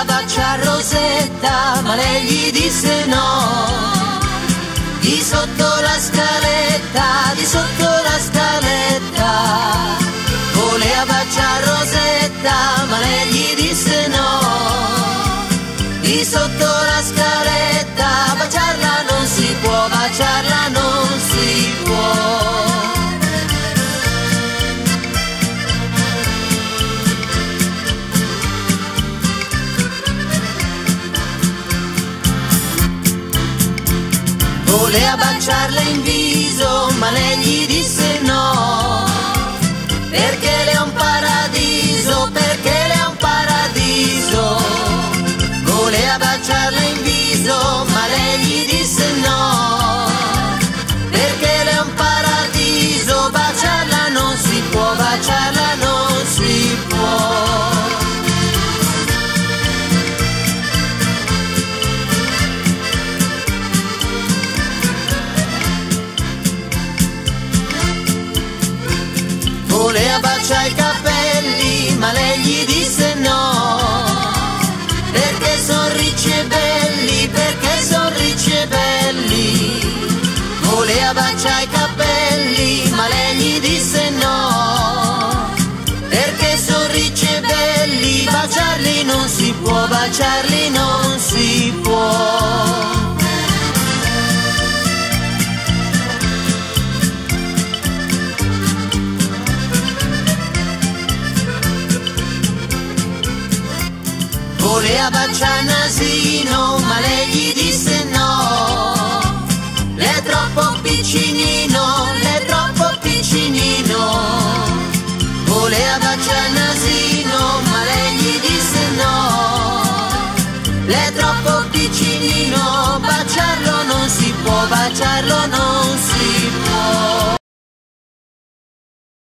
Voleva baciare Rosetta, ma lei gli disse no. Di sotto la scaletta, di sotto la scaletta. Voleva baciare Rosetta, ma lei gli disse no. Di sotto la scaletta, baciarla non si può, baciarla Voleva baciarla in viso, ma lei gli disse no. Perché lei è un paradiso, perché lei è un paradiso. Voleva baciarla in viso, ma lei gli disse no. Voleva baciare i capelli, ma lei gli disse no. Perché sono ricci e belli, perché sono ricci e belli. Voleva baciare i capelli, ma lei gli disse no. Perché sono ricci e belli, baciarli non si può, baciarli non si può. Voleva baciare Nasino, ma lei gli disse no. Lei è troppo piccinino, lei è troppo piccinino. Voleva baciare Nasino, ma lei gli disse no. Lei è troppo piccinino, baciarlo non si può, baciarlo non